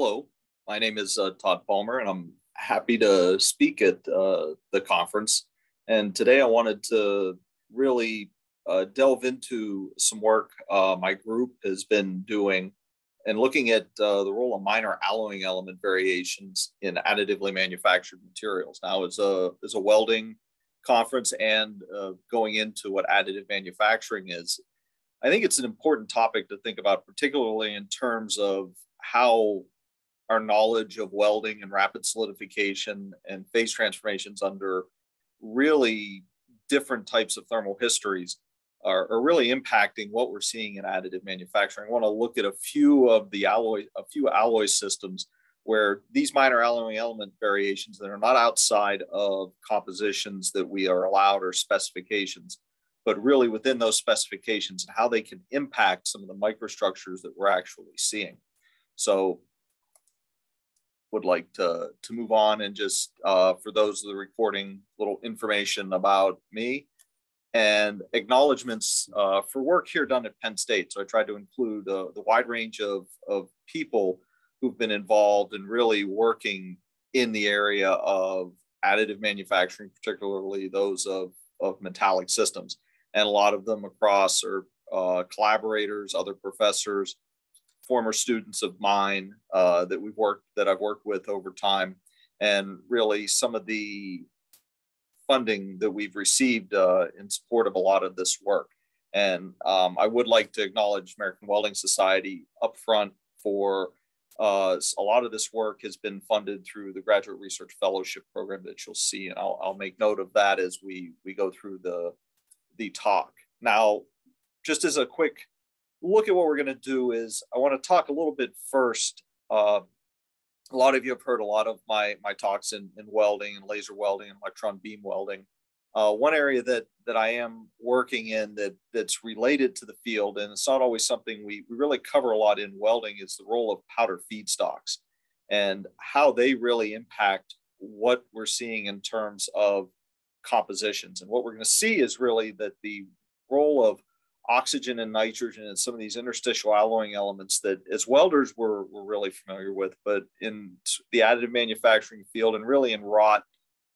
Hello, my name is uh, Todd Palmer, and I'm happy to speak at uh, the conference. And today I wanted to really uh, delve into some work uh, my group has been doing and looking at uh, the role of minor alloying element variations in additively manufactured materials. Now, as a, as a welding conference and uh, going into what additive manufacturing is, I think it's an important topic to think about, particularly in terms of how our knowledge of welding and rapid solidification and phase transformations under really different types of thermal histories are, are, really impacting what we're seeing in additive manufacturing. I want to look at a few of the alloy, a few alloy systems where these minor alloying element variations that are not outside of compositions that we are allowed or specifications, but really within those specifications and how they can impact some of the microstructures that we're actually seeing. So would like to, to move on and just uh, for those of the recording, little information about me and acknowledgments uh, for work here done at Penn State. So I tried to include uh, the wide range of, of people who've been involved and in really working in the area of additive manufacturing, particularly those of, of metallic systems. And a lot of them across are uh, collaborators, other professors, former students of mine uh, that we've worked that I've worked with over time, and really some of the funding that we've received uh, in support of a lot of this work. And um, I would like to acknowledge American Welding Society upfront for uh, a lot of this work has been funded through the Graduate Research Fellowship Program that you'll see, and I'll, I'll make note of that as we we go through the the talk. Now, just as a quick look at what we're going to do is I want to talk a little bit first. Uh, a lot of you have heard a lot of my my talks in, in welding and laser welding and electron beam welding. Uh, one area that that I am working in that that's related to the field, and it's not always something we, we really cover a lot in welding, is the role of powder feedstocks and how they really impact what we're seeing in terms of compositions. And what we're going to see is really that the role of oxygen and nitrogen and some of these interstitial alloying elements that as welders we're, we're really familiar with, but in the additive manufacturing field and really in wrought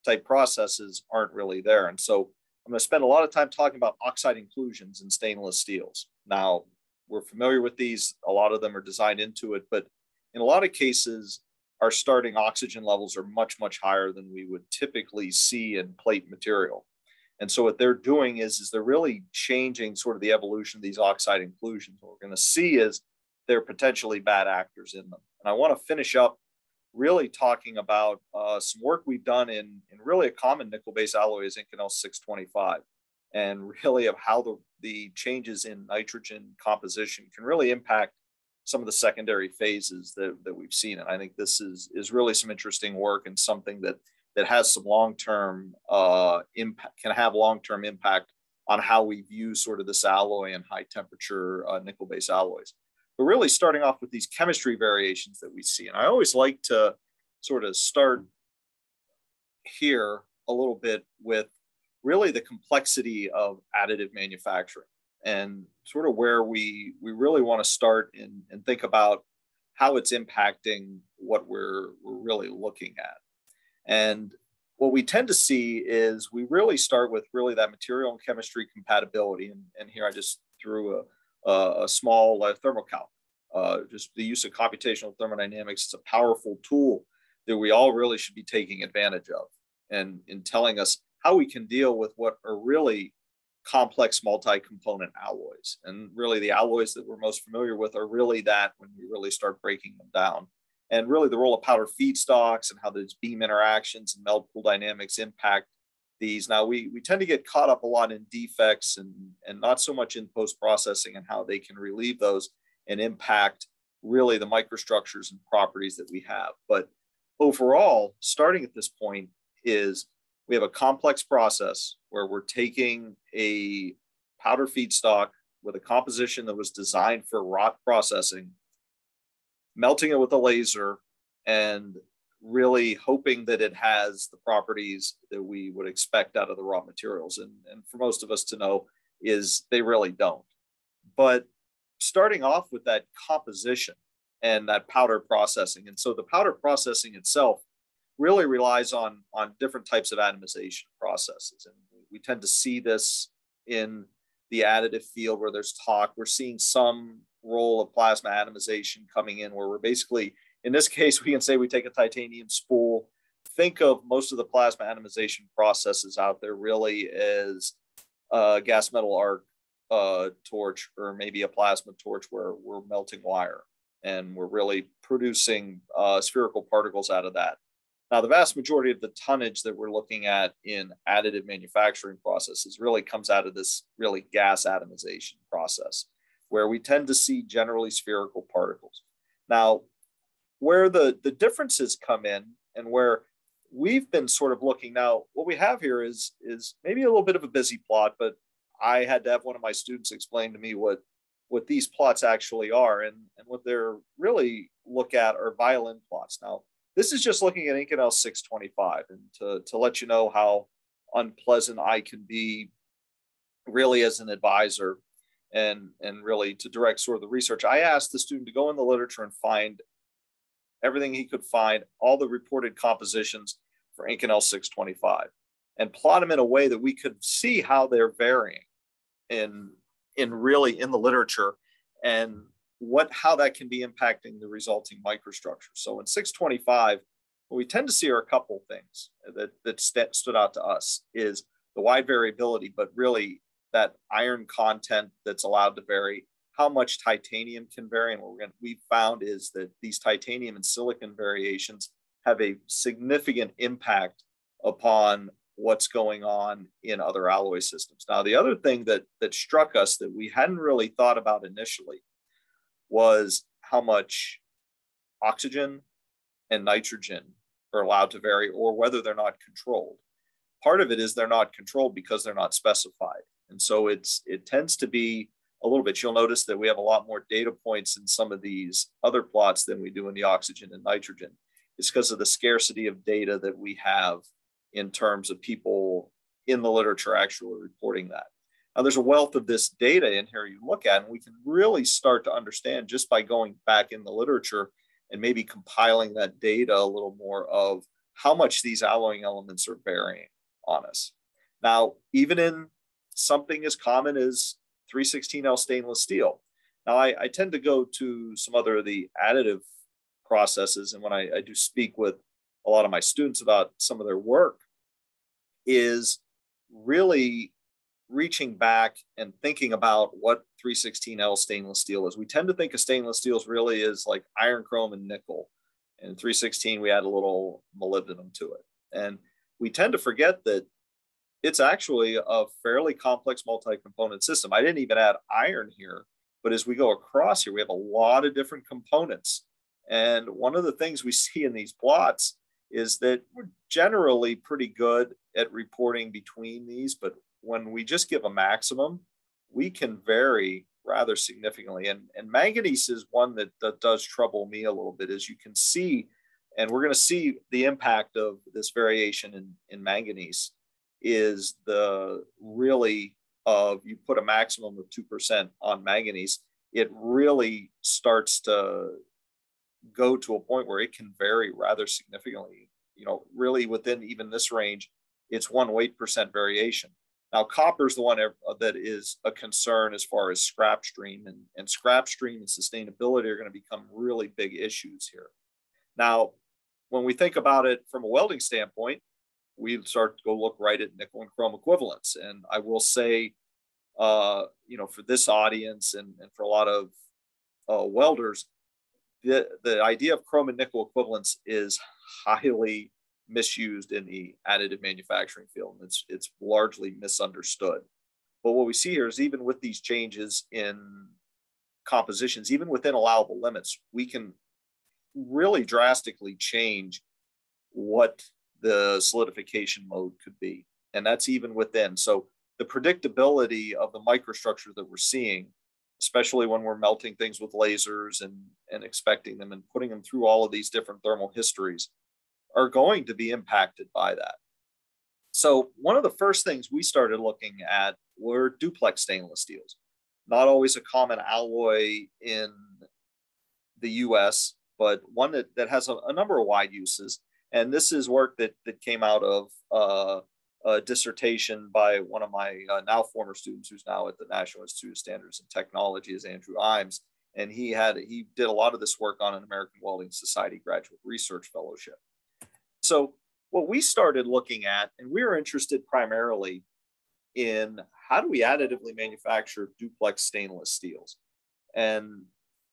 type processes aren't really there. And so I'm going to spend a lot of time talking about oxide inclusions in stainless steels. Now, we're familiar with these, a lot of them are designed into it, but in a lot of cases, our starting oxygen levels are much, much higher than we would typically see in plate material. And so what they're doing is, is they're really changing sort of the evolution of these oxide inclusions. What we're going to see is they're potentially bad actors in them. And I want to finish up really talking about uh, some work we've done in, in really a common nickel-based alloy is Inconel 625 and really of how the, the changes in nitrogen composition can really impact some of the secondary phases that, that we've seen. And I think this is, is really some interesting work and something that that has some long-term uh, impact, can have long-term impact on how we view sort of this alloy and high temperature uh, nickel-based alloys. But really starting off with these chemistry variations that we see. And I always like to sort of start here a little bit with really the complexity of additive manufacturing and sort of where we, we really want to start and, and think about how it's impacting what we're, we're really looking at. And what we tend to see is we really start with really that material and chemistry compatibility. And, and here I just threw a, a, a small uh, thermocalc. Uh, just the use of computational thermodynamics is a powerful tool that we all really should be taking advantage of and in telling us how we can deal with what are really complex multi-component alloys. And really the alloys that we're most familiar with are really that when we really start breaking them down and really the role of powder feedstocks and how those beam interactions and melt pool dynamics impact these. Now we, we tend to get caught up a lot in defects and, and not so much in post-processing and how they can relieve those and impact really the microstructures and properties that we have. But overall, starting at this point is we have a complex process where we're taking a powder feedstock with a composition that was designed for wrought processing melting it with a laser and really hoping that it has the properties that we would expect out of the raw materials. And, and for most of us to know is they really don't. But starting off with that composition and that powder processing. And so the powder processing itself really relies on, on different types of atomization processes. And we tend to see this in the additive field where there's talk. We're seeing some role of plasma atomization coming in where we're basically, in this case, we can say we take a titanium spool. Think of most of the plasma atomization processes out there really as a gas metal arc uh, torch or maybe a plasma torch where we're melting wire and we're really producing uh, spherical particles out of that. Now, the vast majority of the tonnage that we're looking at in additive manufacturing processes really comes out of this really gas atomization process, where we tend to see generally spherical particles. Now, where the, the differences come in and where we've been sort of looking now, what we have here is, is maybe a little bit of a busy plot, but I had to have one of my students explain to me what what these plots actually are and, and what they're really look at are violin plots. Now, this is just looking at Inconel 625 and to, to let you know how unpleasant I can be really as an advisor and, and really to direct sort of the research. I asked the student to go in the literature and find everything he could find, all the reported compositions for Inconel 625 and plot them in a way that we could see how they're varying in in really in the literature and what how that can be impacting the resulting microstructure. So in 625, what we tend to see are a couple things that that st- stood out to us is the wide variability, but really that iron content that's allowed to vary, how much titanium can vary, and what going we found is that these titanium and silicon variations have a significant impact upon what's going on in other alloy systems. Now, the other thing that, that struck us that we hadn't really thought about initially was how much oxygen and nitrogen are allowed to vary or whether they're not controlled. Part of it is they're not controlled because they're not specified. And so it's it tends to be a little bit. You'll notice that we have a lot more data points in some of these other plots than we do in the oxygen and nitrogen. It's because of the scarcity of data that we have in terms of people in the literature actually reporting that. Now, there's a wealth of this data in here you look at, and we can really start to understand just by going back in the literature and maybe compiling that data a little more of how much these alloying elements are varying on us. Now, even in something as common as 316L stainless steel. Now, I, I tend to go to some other of the additive processes, and when I, I do speak with a lot of my students about some of their work, is really reaching back and thinking about what 316L stainless steel is. We tend to think of stainless steels really is like iron, chrome, and nickel. And 316, we add a little molybdenum to it. And we tend to forget that it's actually a fairly complex multi-component system. I didn't even add iron here, but as we go across here, we have a lot of different components. And one of the things we see in these plots is that we're generally pretty good at reporting between these, but when we just give a maximum, we can vary rather significantly. And, and manganese is one that, that does trouble me a little bit, as you can see, and we're going to see the impact of this variation in, in manganese is the really of you put a maximum of 2% on manganese, it really starts to go to a point where it can vary rather significantly. You know, really within even this range, it's one weight percent variation. Now, copper is the one uh, that is a concern as far as scrap stream, and, and scrap stream and sustainability are going to become really big issues here. Now, when we think about it from a welding standpoint, we start to go look right at nickel and chrome equivalents. And I will say, uh, you know, for this audience and, and for a lot of uh, welders, the, the idea of chrome and nickel equivalents is highly misused in the additive manufacturing field. And it's, it's largely misunderstood. But what we see here is even with these changes in compositions, even within allowable limits, we can really drastically change what the solidification mode could be. And that's even within. So the predictability of the microstructure that we're seeing especially when we're melting things with lasers and, and expecting them and putting them through all of these different thermal histories, are going to be impacted by that. So, one of the first things we started looking at were duplex stainless steels. Not always a common alloy in the US, but one that, that has a, a, number of wide uses. And this is work that, that came out of uh, a dissertation by one of my uh, now former students who's now at the National Institute of Standards and Technology is Andrew Iams. And he had he did a lot of this work on an American Welding Society graduate research fellowship. So what we started looking at, and we were interested primarily in how do we additively manufacture duplex stainless steels? And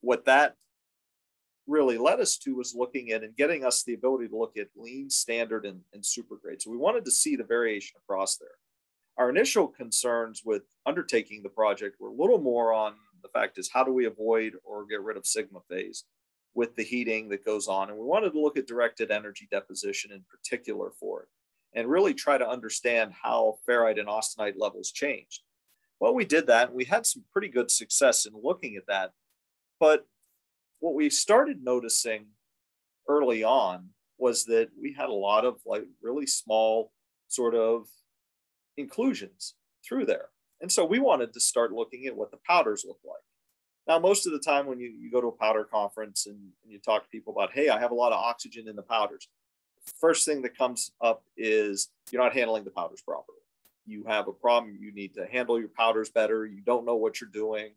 what that really led us to was looking at and getting us the ability to look at lean, standard, and, and super grade. So we wanted to see the variation across there. Our initial concerns with undertaking the project were a little more on the fact is how do we avoid or get rid of sigma phase with the heating that goes on. And we wanted to look at directed energy deposition in particular for it and really try to understand how ferrite and austenite levels changed. Well, we did that. And we had some pretty good success in looking at that. But what we started noticing early on was that we had a lot of like really small sort of inclusions through there. And so we wanted to start looking at what the powders look like. Now, most of the time when you, you go to a powder conference and, and you talk to people about, hey, I have a lot of oxygen in the powders, first thing that comes up is you're not handling the powders properly. You have a problem. You need to handle your powders better. You don't know what you're doing.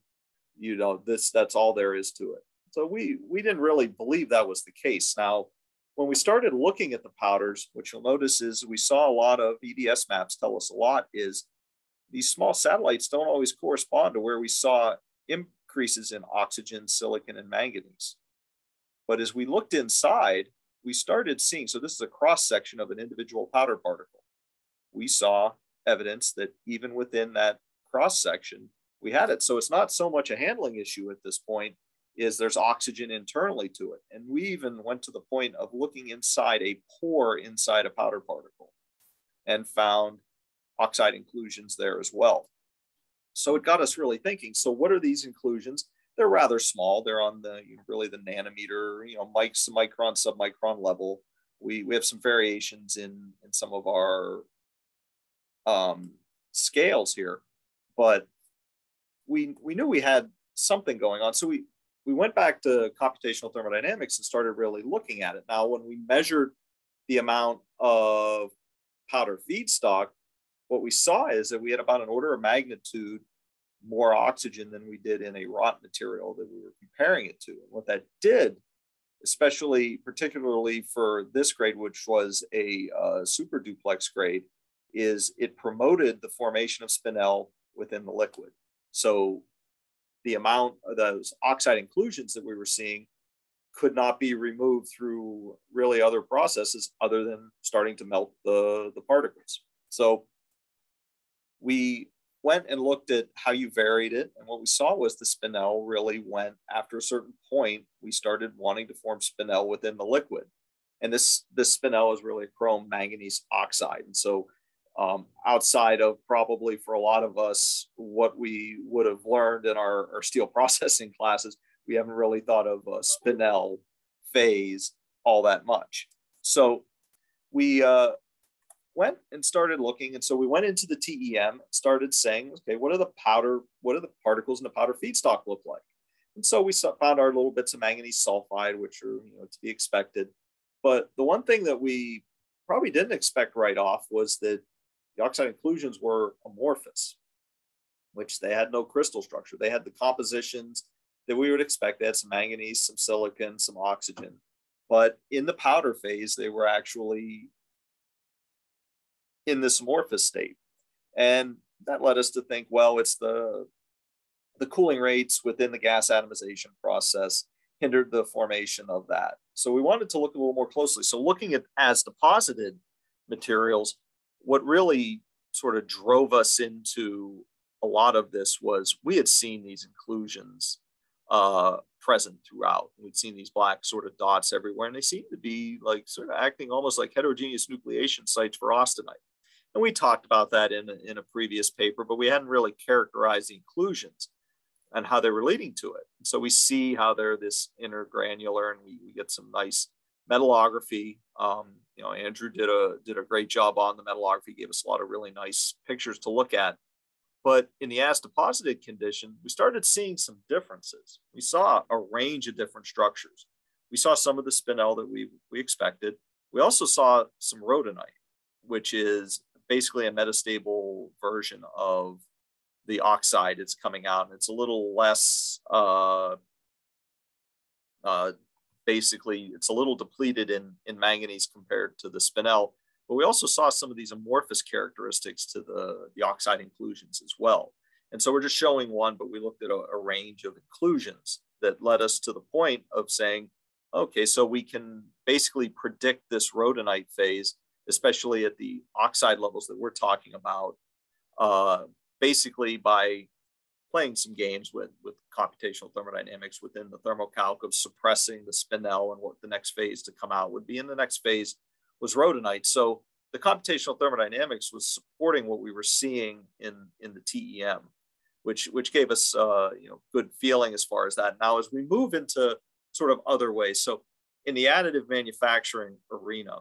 You know, this, that's all there is to it. So we, we didn't really believe that was the case. Now, when we started looking at the powders, what you'll notice is we saw a lot of EDS maps tell us a lot is these small satellites don't always correspond to where we saw increases in oxygen, silicon, and manganese. But as we looked inside, we started seeing, so this is a cross section of an individual powder particle. We saw evidence that even within that cross section, we had it. So it's not so much a handling issue at this point, is there's oxygen internally to it. And we even went to the point of looking inside a pore inside a powder particle and found oxide inclusions there as well. So it got us really thinking. So what are these inclusions? They're rather small. They're on the really the nanometer, you know, mics, micron, submicron level. We we have some variations in in some of our um, scales here, but we we knew we had something going on. So we we went back to computational thermodynamics and started really looking at it. Now, when we measured the amount of powder feedstock, what we saw is that we had about an order of magnitude more oxygen than we did in a wrought material that we were comparing it to. And what that did, especially particularly for this grade, which was a uh, super duplex grade, is it promoted the formation of spinel within the liquid. So the amount of those oxide inclusions that we were seeing could not be removed through really other processes other than starting to melt the, the particles. So we went and looked at how you varied it. And what we saw was the spinel really went after a certain point, we started wanting to form spinel within the liquid. And this, this spinel is really a chrome manganese oxide. And so um, outside of probably for a lot of us, what we would have learned in our, our steel processing classes, we haven't really thought of a spinel phase all that much. So we uh, went and started looking. And so we went into the TEM, started saying, okay, what are the powder, what are the particles in the powder feedstock look like? And so we found our little bits of manganese sulfide, which are you know to be expected. But the one thing that we probably didn't expect right off was that the oxide inclusions were amorphous, which they had no crystal structure. They had the compositions that we would expect. They had some manganese, some silicon, some oxygen. But in the powder phase, they were actually in this amorphous state. And that led us to think, well, it's the the cooling rates within the gas atomization process hindered the formation of that. So we wanted to look a little more closely. So looking at as deposited materials, what really sort of drove us into a lot of this was we had seen these inclusions uh, present throughout. We'd seen these black sort of dots everywhere, and they seemed to be like sort of acting almost like heterogeneous nucleation sites for austenite. And we talked about that in, in a previous paper, but we hadn't really characterized the inclusions and how they were leading to it. And so we see how they're this intergranular and we, we get some nice metallography. Um, you know, Andrew did a did a great job on the metallography, gave us a lot of really nice pictures to look at. But in the as deposited condition, we started seeing some differences. We saw a range of different structures. We saw some of the spinel that we, we expected. We also saw some rhodonite, which is basically a metastable version of the oxide it's coming out. And it's a little less, uh, uh, basically, it's a little depleted in, in manganese compared to the spinel. But we also saw some of these amorphous characteristics to the, the oxide inclusions as well. And so we're just showing one, but we looked at a, a range of inclusions that led us to the point of saying, okay, so we can basically predict this rhodonite phase, especially at the oxide levels that we're talking about, uh, basically by playing some games with, with computational thermodynamics within the thermocalc of suppressing the spinel and what the next phase to come out would be. And the next phase was rhodonite. So the computational thermodynamics was supporting what we were seeing in, in the TEM, which, which gave us uh, you know, good feeling as far as that. Now, as we move into sort of other ways, so in the additive manufacturing arena,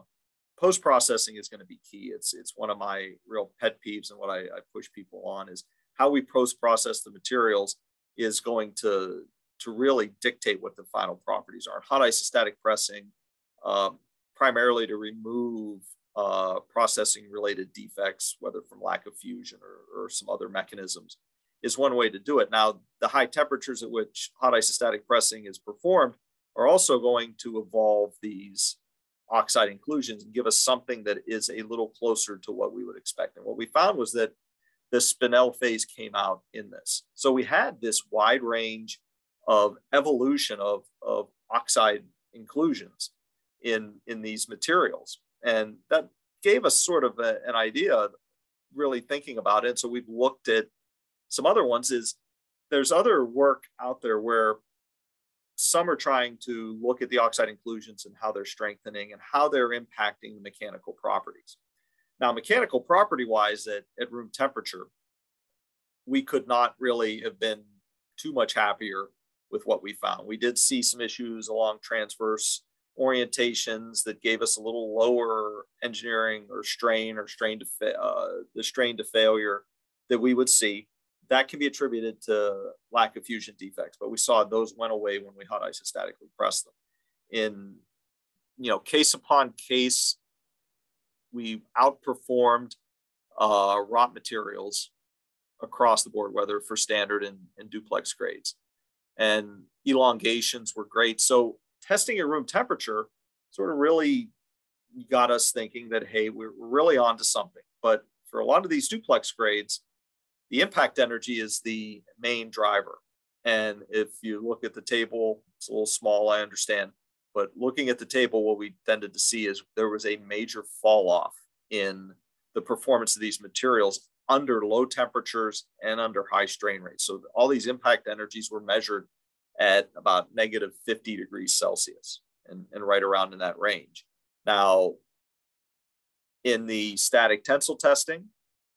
post processing is going to be key. It's it's one of my real pet peeves and what I, I push people on is how we post process the materials is going to to really dictate what the final properties are. Hot isostatic pressing, um, primarily to remove uh, processing related defects, whether from lack of fusion or, or some other mechanisms, is one way to do it. Now, the high temperatures at which hot isostatic pressing is performed are also going to evolve these oxide inclusions and give us something that is a little closer to what we would expect. And what we found was that the spinel phase came out in this. So we had this wide range of evolution of, of oxide inclusions in, in these materials. And that gave us sort of a, an idea, really thinking about it. So we've looked at some other ones is there's other work out there where some are trying to look at the oxide inclusions and how they're strengthening and how they're impacting the mechanical properties. Now, mechanical property wise, at, at room temperature, we could not really have been too much happier with what we found. We did see some issues along transverse orientations that gave us a little lower engineering or strain or strain to fa- uh, the strain to failure that we would see that can be attributed to lack of fusion defects, but we saw those went away when we hot isostatically pressed them. In you know, case upon case, we outperformed uh, wrought materials across the board, whether for standard and, and duplex grades. And elongations were great. So testing at room temperature sort of really got us thinking that, hey, we're really on to something. But for a lot of these duplex grades, the impact energy is the main driver. And if you look at the table, it's a little small, I understand. But looking at the table, what we tended to see is there was a major fall off in the performance of these materials under low temperatures and under high strain rates. So all these impact energies were measured at about negative 50 degrees Celsius and, and right around in that range. Now, in the static tensile testing,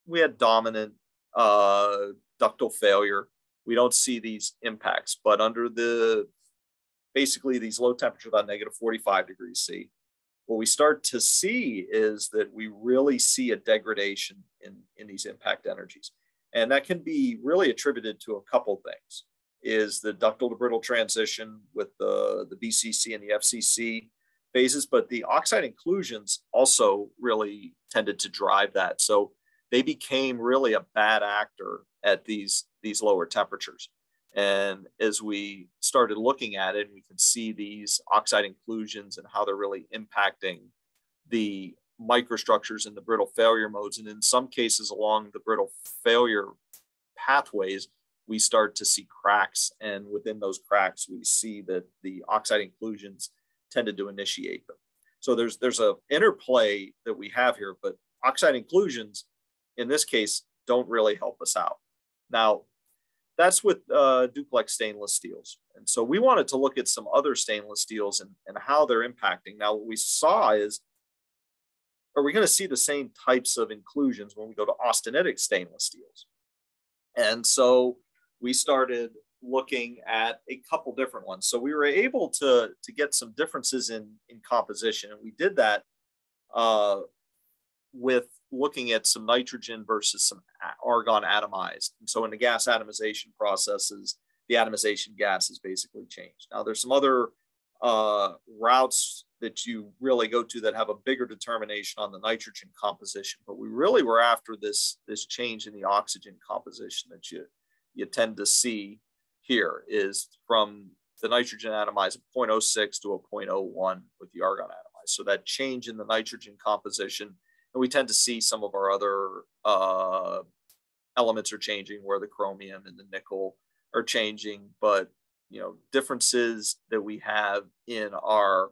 we had dominant uh, ductile failure. We don't see these impacts, but under the basically these low temperatures about negative 45 degrees C, what we start to see is that we really see a degradation in, in these impact energies. And that can be really attributed to a couple things is the ductile to brittle transition with the, the BCC and the FCC phases, but the oxide inclusions also really tended to drive that. So they became really a bad actor at these these lower temperatures. And as we started looking at it, we can see these oxide inclusions and how they're really impacting the microstructures in the brittle failure modes. And in some cases, along the brittle failure pathways, we start to see cracks. And within those cracks, we see that the oxide inclusions tended to initiate them. So there's there's a interplay that we have here, but oxide inclusions in this case, don't really help us out. Now, that's with uh, duplex stainless steels. And so we wanted to look at some other stainless steels and, and how they're impacting. Now, what we saw is, are we going to see the same types of inclusions when we go to austenitic stainless steels? And so we started looking at a couple different ones. So we were able to, to get some differences in, in composition. And we did that uh, with looking at some nitrogen versus some argon atomized. And so in the gas atomization processes, the atomization gas is basically changed. Now there's some other uh, routes that you really go to that have a bigger determination on the nitrogen composition, but we really were after this, this change in the oxygen composition that you, you tend to see here is from the nitrogen atomized 0.06 to a 0.01 with the argon atomized. So that change in the nitrogen composition, and we tend to see some of our other uh, elements are changing where the chromium and the nickel are changing, but you know differences that we have in our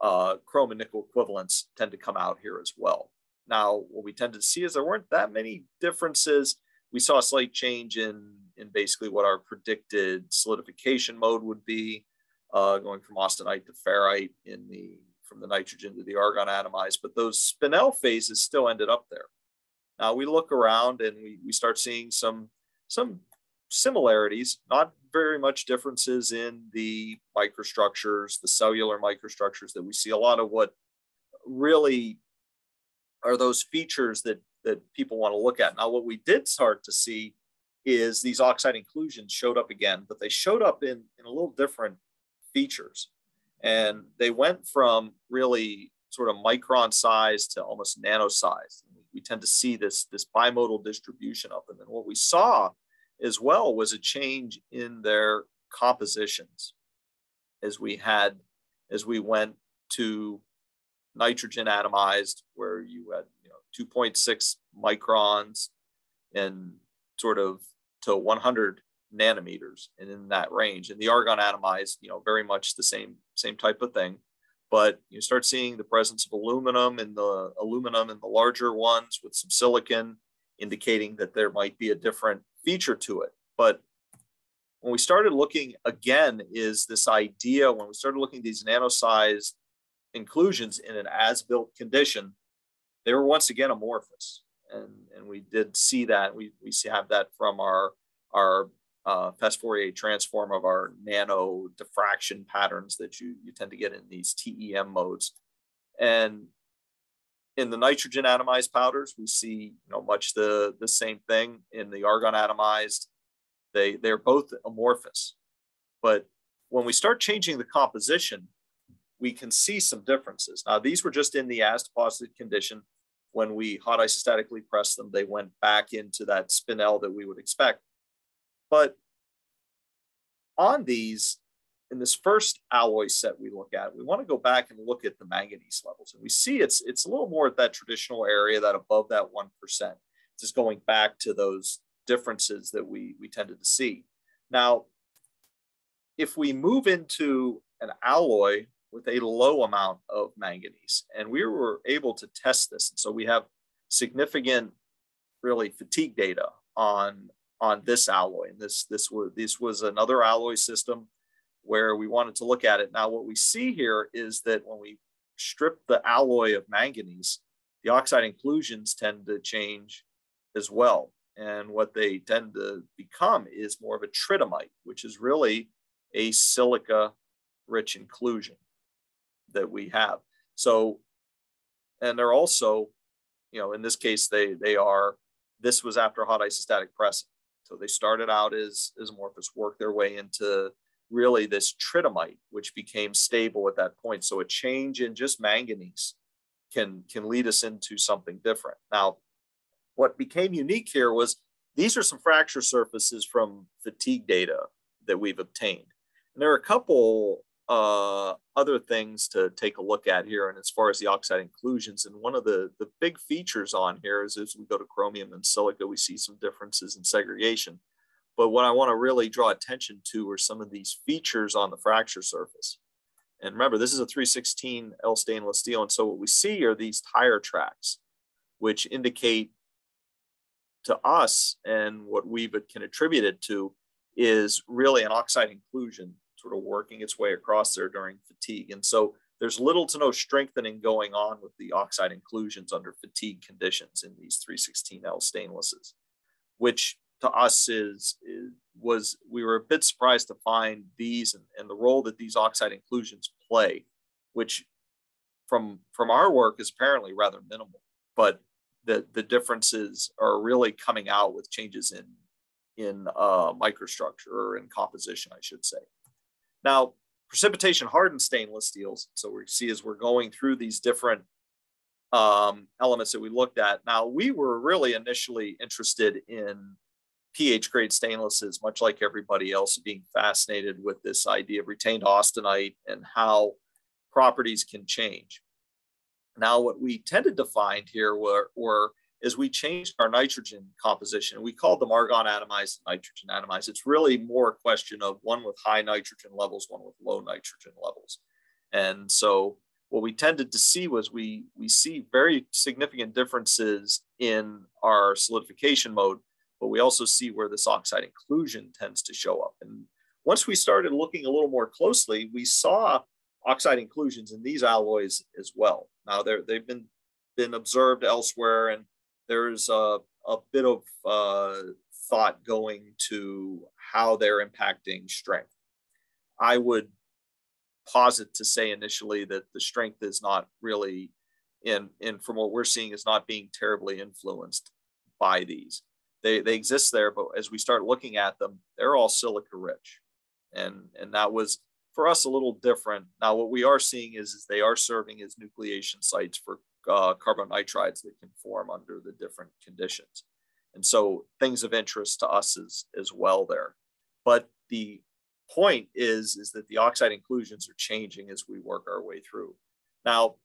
uh, chrome and nickel equivalents tend to come out here as well. Now, what we tend to see is there weren't that many differences. We saw a slight change in, in basically what our predicted solidification mode would be, uh, going from austenite to ferrite in the from the nitrogen to the argon atomized, but those spinel phases still ended up there. Now we look around and we, we start seeing some some similarities, not very much differences in the microstructures, the cellular microstructures that we see. A lot of what really are those features that, that people want to look at. Now, what we did start to see is these oxide inclusions showed up again, but they showed up in, in a little different features. And they went from really sort of micron size to almost nano size. We tend to see this, this bimodal distribution of them. And what we saw as well was a change in their compositions as we had as we went to nitrogen atomized where you had you know 2.6 microns and sort of to 100 nanometers and in that range and the argon atomized you know very much the same same type of thing but you start seeing the presence of aluminum in the aluminum in the larger ones with some silicon indicating that there might be a different feature to it. But when we started looking again, is this idea when we started looking at these nano-sized inclusions in an as-built condition, they were once again amorphous. And, and we did see that. We, we have that from our, our uh, fast Fourier transform of our nano diffraction patterns that you, you tend to get in these TEM modes. And in the nitrogen atomized powders, we see you know much the the same thing. In the argon atomized, they they're both amorphous, but when we start changing the composition, we can see some differences. Now these were just in the as deposited condition. When we hot isostatically pressed them, they went back into that spinel that we would expect. But on these, in this first alloy set we look at, we want to go back and look at the manganese levels. And we see it's, it's a little more at that traditional area, that above that 1%, just going back to those differences that we, we tended to see. Now, if we move into an alloy with a low amount of manganese, and we were able to test this, and so we have significant really fatigue data on on this alloy. And this this was this was another alloy system where we wanted to look at it. Now, what we see here is that when we strip the alloy of manganese, the oxide inclusions tend to change as well. And what they tend to become is more of a tridymite, which is really a silica rich inclusion that we have. So, and they're also, you know, in this case, they they are, this was after hot isostatic pressing. So they started out as, as amorphous, worked their way into really this tridymite, which became stable at that point. So a change in just manganese can, can lead us into something different. Now, what became unique here was these are some fracture surfaces from fatigue data that we've obtained. And there are a couple uh, other things to take a look at here. And as far as the oxide inclusions, and one of the, the big features on here is as we go to chromium and silica, we see some differences in segregation. But what I want to really draw attention to are some of these features on the fracture surface. And remember, this is a 316 L stainless steel. And so what we see are these tire tracks, which indicate to us and what we can attribute it to is really an oxide inclusion sort of working its way across there during fatigue. And so there's little to no strengthening going on with the oxide inclusions under fatigue conditions in these 316L stainlesses, which to us is, is, was we were a bit surprised to find these and, and the role that these oxide inclusions play, which from from our work is apparently rather minimal. But the, the differences are really coming out with changes in, in uh, microstructure or in composition, I should say. Now, precipitation hardened stainless steels. So we see as we're going through these different um, elements that we looked at. Now, we were really initially interested in pH grade stainlesses, much like everybody else, being fascinated with this idea of retained austenite and how properties can change. Now, what we tended to find here were, were is we changed our nitrogen composition. We called them argon atomized nitrogen atomized. It's really more a question of one with high nitrogen levels, one with low nitrogen levels. And so what we tended to see was we, we see very significant differences in our solidification mode, but we also see where this oxide inclusion tends to show up. And once we started looking a little more closely, we saw oxide inclusions in these alloys as well. Now they've been been observed elsewhere, and there's a, a bit of uh, thought going to how they're impacting strength. I would posit to say initially that the strength is not really in, in from what we're seeing is not being terribly influenced by these. They, they exist there, but as we start looking at them, they're all silica rich. And, and that was for us a little different. Now, what we are seeing is, is they are serving as nucleation sites for uh, carbonitrides that can form under the different conditions. And so things of interest to us is, as well there. But the point is, is that the oxide inclusions are changing as we work our way through. Now,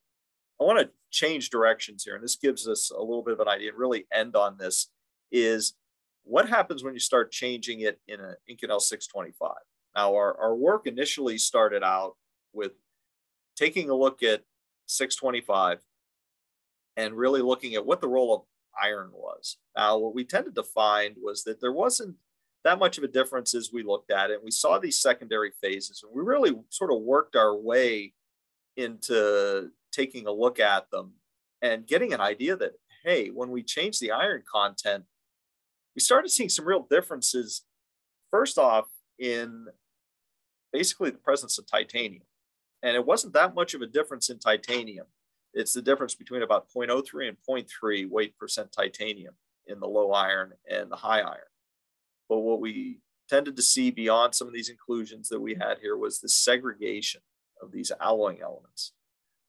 I want to change directions here, and this gives us a little bit of an idea, really end on this, is what happens when you start changing it in an Inconel 625? Now, our, our work initially started out with taking a look at 625 and really looking at what the role of iron was. Now, what we tended to find was that there wasn't that much of a difference as we looked at it. And We saw these secondary phases, and we really sort of worked our way into taking a look at them and getting an idea that, hey, when we change the iron content, we started seeing some real differences. First off, in basically the presence of titanium. And it wasn't that much of a difference in titanium. It's the difference between about 0.03 and 0.3 weight percent titanium in the low iron and the high iron. But what we tended to see beyond some of these inclusions that we had here was the segregation of these alloying elements.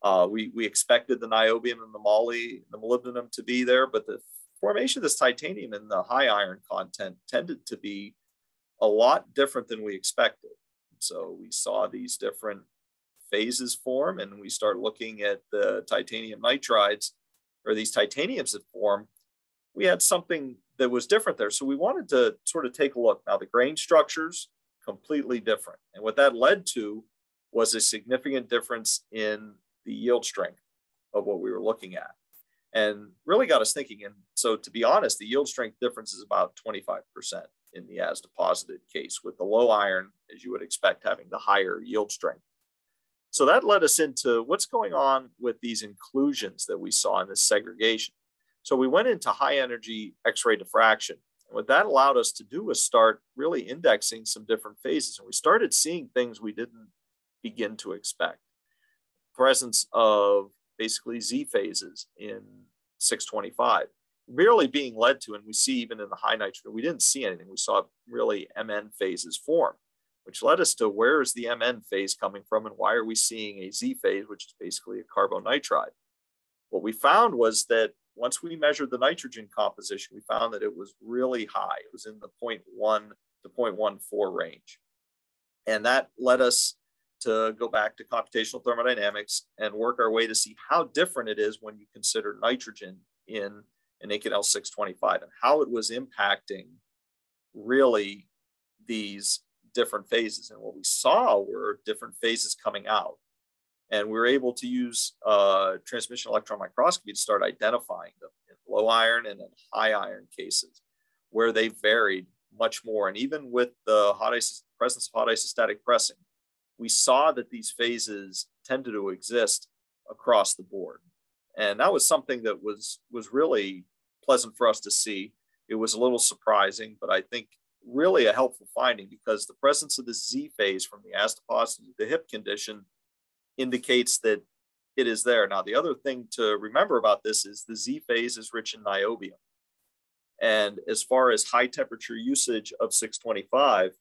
Uh, we, we expected the niobium and the moly, the molybdenum to be there, but the formation of this titanium and the high iron content tended to be a lot different than we expected. So we saw these different phases form and we start looking at the titanium nitrides or these titaniums that form. We had something that was different there. So we wanted to sort of take a look. Now the grain structures completely different. And what that led to was a significant difference in the yield strength of what we were looking at and really got us thinking. And so to be honest, the yield strength difference is about 25% in the as deposited case, with the low iron, as you would expect, having the higher yield strength. So that led us into what's going on with these inclusions that we saw in this segregation. So we went into high energy X-ray diffraction. And what that allowed us to do was start really indexing some different phases. And we started seeing things we didn't begin to expect. Presence of basically Z phases in 625 really being led to, and we see even in the high nitrogen, we didn't see anything. We saw really MN phases form, which led us to where is the MN phase coming from and why are we seeing a Z phase, which is basically a carbonitride? What we found was that once we measured the nitrogen composition, we found that it was really high. It was in the 0.1 to 0.14 range. And that led us to go back to computational thermodynamics and work our way to see how different it is when you consider nitrogen in and Inconel 625 and how it was impacting really these different phases. And what we saw were different phases coming out. And we were able to use uh, transmission electron microscopy to start identifying them in low iron and in high iron cases where they varied much more. And even with the hot isos- presence of hot isostatic pressing, we saw that these phases tended to exist across the board. And that was something that was was really pleasant for us to see. It was a little surprising, but I think really a helpful finding because the presence of the Z phase from the as deposited the hip condition indicates that it is there. Now, the other thing to remember about this is the Z phase is rich in niobium. And as far as high temperature usage of 625,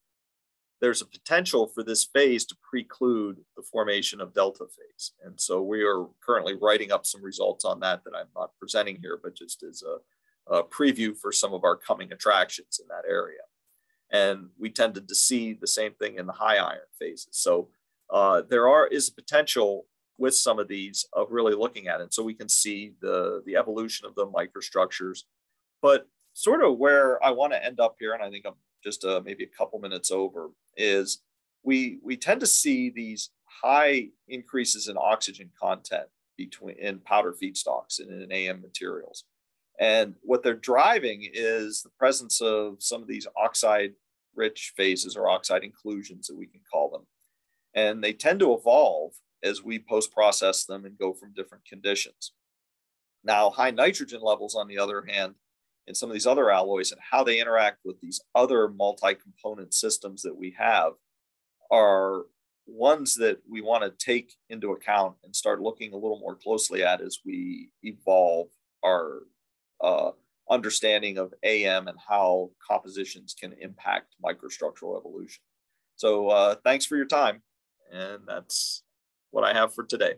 there's a potential for this phase to preclude the formation of delta phase. And so we are currently writing up some results on that that I'm not presenting here, but just as a, a preview for some of our coming attractions in that area. And we tended to see the same thing in the high iron phases. So uh, there are is potential with some of these of really looking at it. So we can see the, the evolution of the microstructures. But sort of where I want to end up here, and I think I'm just uh, maybe a couple minutes over, is we we tend to see these high increases in oxygen content between in powder feedstocks and in AM materials. And what they're driving is the presence of some of these oxide rich phases or oxide inclusions that we can call them. And they tend to evolve as we post process them and go from different conditions. Now, high nitrogen levels, on the other hand, in some of these other alloys and how they interact with these other multi component systems that we have are ones that we want to take into account and start looking a little more closely at as we evolve our uh, understanding of AM and how compositions can impact microstructural evolution. So uh, thanks for your time. And that's what I have for today.